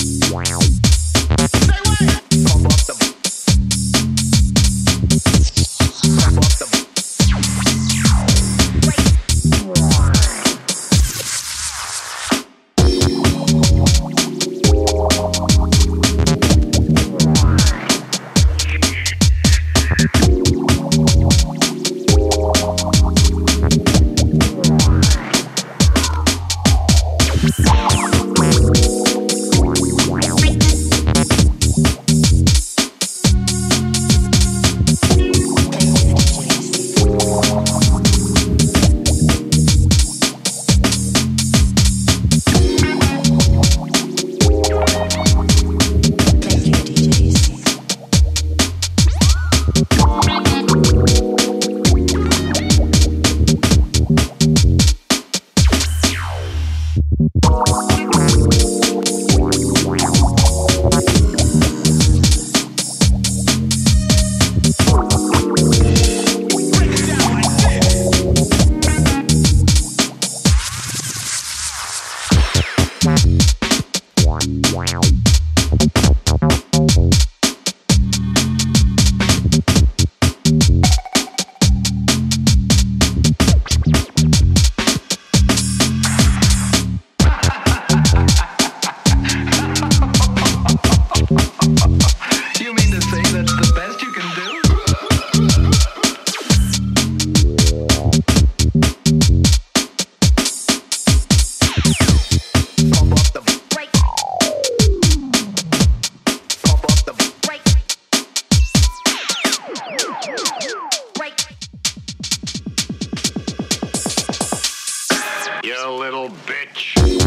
You little bitch.